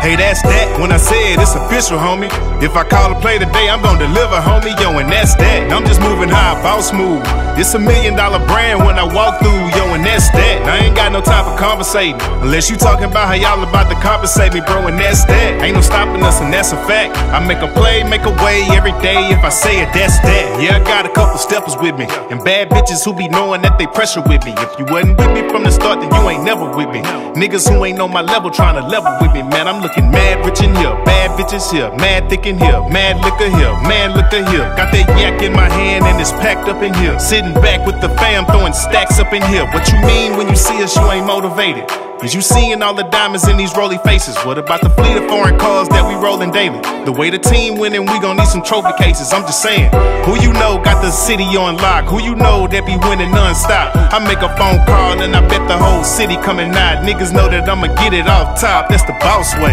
Hey, that's that. When I said it's official, homie. If I call a play today, I'm gonna deliver, homie. Yo, and that's that. I'm just moving high, boss move. It's a million dollar brand when I walk through, yo, and that's that. I ain't got no time for conversating. Unless you talking about how y'all about to compensate me, bro, and that's that. Ain't no stopping us, and that's a fact. I make a play, make a way every day. If I say it, that's that. Yeah, I got a couple steppers with me. And bad bitches who be knowing that they pressure with me. If you wasn't with me from the start, then you ain't never with me. Niggas who ain't on my level trying to level with me, man. I'm looking mad rich in here, bad bitches here, mad thick in here, mad liquor here, mad liquor here. Got that yak in my hand and it's packed up in here. Sitting back with the fam throwing stacks up in here. What you mean when you see us, you ain't motivated? Is you seeing all the diamonds in these Rollie faces? What about the fleet of foreign cars that we rolling daily? The way the team winning, we gon' need some trophy cases. I'm just saying, who you know got the city on lock? Who you know that be winning non-stop? I make a phone call and I bet the whole city coming out. Niggas know that I'ma get it off top. That's the boss way.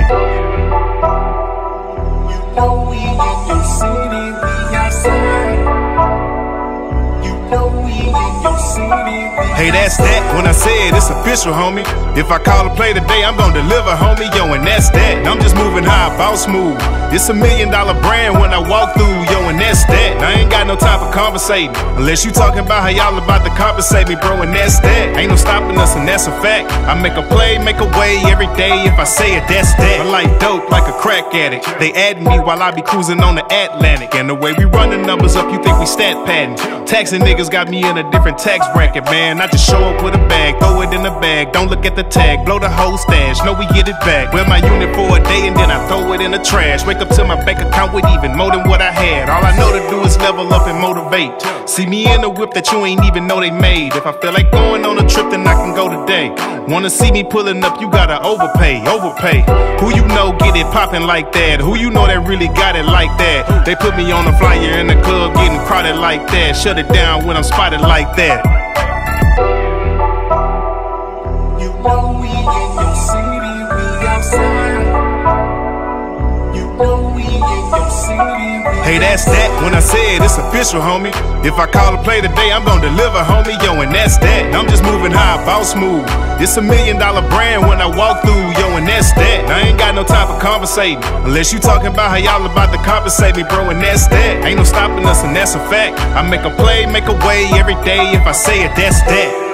You know we Hey, that's that. When I said it's official, homie. If I call a play today, I'm gonna deliver, homie. Yo, and that's that. I'm just moving high, boss move. It's a million dollar brand when I walk through, yo, and that's that. I ain't got no time conversating. Unless you talking about how y'all about to compensate me, bro, and that's that. Ain't no stopping us, and that's a fact. I make a play, make a way every day. If I say it, that's that. I like dope like a crack addict. They add me while I be cruising on the Atlantic. And the way we run the numbers up, you think we stat padding. Taxing niggas got me in a different tax bracket, man. I just show up with a bag, throw it in the bag. Don't look at the tag, blow the whole stash. Know we get it back. Wear my unit for a day and then I throw it in the trash. Wake up to my bank account with even more than what I had. All I know to do is level up and motivate. See me in a whip that you ain't even know they made. If I feel like going on a trip, then I can go today. Wanna see me pulling up, you gotta overpay, overpay. Who you know get it popping like that? Who you know that really got it like that? They put me on a flyer in the club, getting crowded like that. Shut it down when I'm spotted like that. You know we Hey, that's that. When I said it's official, homie. If I call a play today, I'm gonna deliver, homie. Yo, and that's that. I'm just moving high, boss move. It's a million dollar brand when I walk through, yo, and that's that. I ain't got no time for conversating. Unless you talking about how y'all about to compensate me, bro, and that's that. Ain't no stopping us, and that's a fact. I make a play, make a way every day. If I say it, that's that.